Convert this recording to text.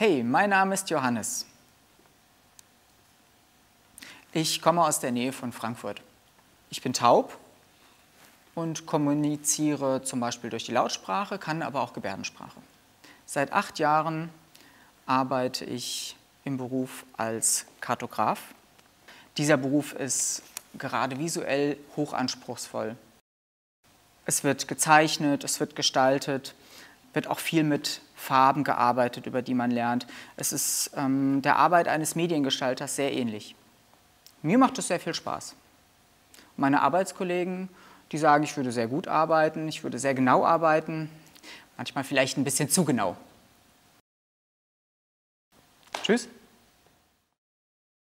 Hey, mein Name ist Johannes. Ich komme aus der Nähe von Frankfurt. Ich bin taub und kommuniziere zum Beispiel durch die Lautsprache, kann aber auch Gebärdensprache. Seit acht Jahren arbeite ich im Beruf als Kartograf. Dieser Beruf ist gerade visuell hochanspruchsvoll. Es wird gezeichnet, es wird gestaltet, wird auch viel mit Farben gearbeitet, über die man lernt. Es ist ähm, der Arbeit eines Mediengestalters sehr ähnlich. Mir macht es sehr viel Spaß. Meine Arbeitskollegen, die sagen, ich würde sehr gut arbeiten, ich würde sehr genau arbeiten, manchmal vielleicht ein bisschen zu genau. Tschüss.